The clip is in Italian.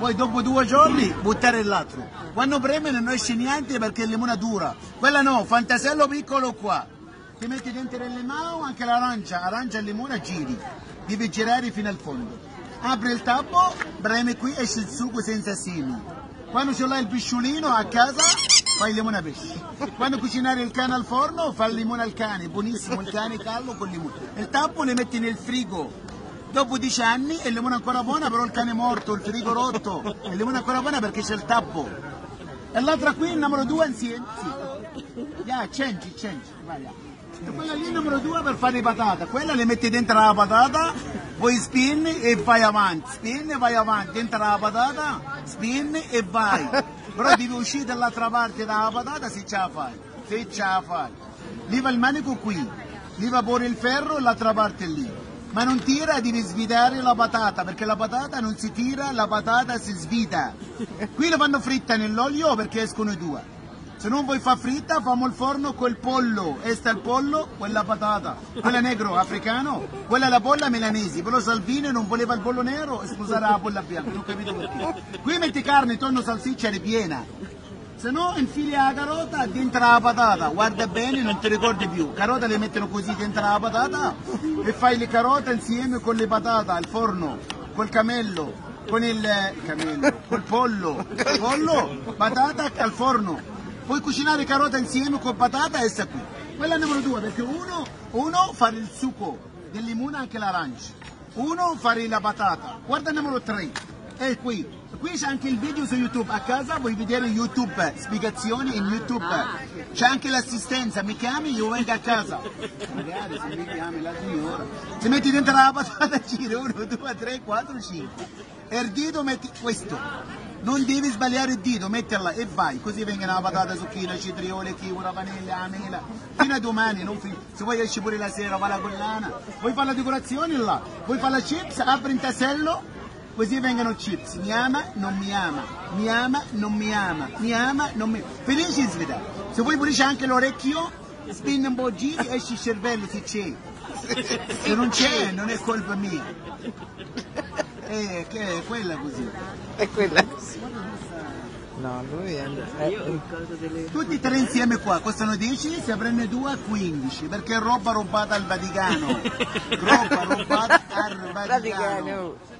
poi dopo due giorni buttare l'altro. Quando preme non esce niente perché il limone dura. Quella no, fantasello piccolo qua. Ti metti dentro il limone anche l'arancia, arancia e limone giri. Devi girare fino al fondo. Apri il tappo, preme qui, esce il succo senza semi. Quando ce l'hai il pisciolino a casa, fai il limone a pesce. Quando cucinare il cane al forno, fai il limone al cane, buonissimo, il cane caldo con il limone. Il tappo li metti nel frigo. Dopo dieci anni il limone è ancora buono, però il cane è morto, il frigo rotto. Il limone è ancora buono perché c'è il tappo. E l'altra qui, il numero due insieme. Sì. Yeah, change, change. Vai, yeah. E quella lì numero due per fare le patate. Quella le metti dentro la patata, poi spin e vai avanti. Spin e vai avanti. Dentro la patata, spin e vai. Però devi uscire dall'altra parte dalla patata se ce la fai. Se ce la fai. Leva il manico qui, leva pure il ferro e l'altra parte lì. Ma non tira, devi svitare la patata, perché la patata non si tira, la patata si svita. Qui la fanno fritta nell'olio perché escono i due. Se non vuoi far fritta, famo il forno col pollo. E sta il pollo, quella patata. Quella negro, africano, quella la polla milanese. Però Salvini non voleva il pollo nero e spostare la polla bianca. Non capito perché. Qui metti carne, tonno, salsiccia ripiena. Se no infili la carota dentro la patata, guarda bene, non ti ricordi più. Carota le mettono così dentro la patata e fai le carote insieme con le patate al forno, col camello, con il camello, col pollo, pollo, patata al forno. Puoi cucinare carota insieme con patata e sta qui. Quella numero due, perché uno, uno fare il succo del limone anche l'arancia, uno fare la patata. Guarda numero tre, è qui. Qui c'è anche il video su YouTube, a casa vuoi vedere YouTube, spiegazioni in YouTube. C'è anche l'assistenza, mi chiami, io vengo a casa. Magari se mi chiami la signora. Se metti dentro la patata gira 1, 2, 3, 4, 5. E il dito metti questo. Non devi sbagliare il dito, metterla e vai, così vengono la patata, zucchina, citriole, kiwi, vaniglia, la mela. Fino a domani, non fin- se vuoi esci pure la sera, va la collana. Vuoi fare la decorazione là? Vuoi fare la chips? Apri un tassello, così vengono chips. Mi ama, non mi ama. Mi ama, non mi ama. Mi ama, non mi Finisci svita. Se vuoi pulisci anche l'orecchio, spinni un po' giri, esci il cervello se c'è. Se non c'è, non è colpa mia. Eh, che è quella così. È quella. No, lui è... è- Tutti e tre insieme qua, costano 10, se prende due a 15, perché è roba rubata al Vaticano. roba rubata al Vaticano. Vaticano.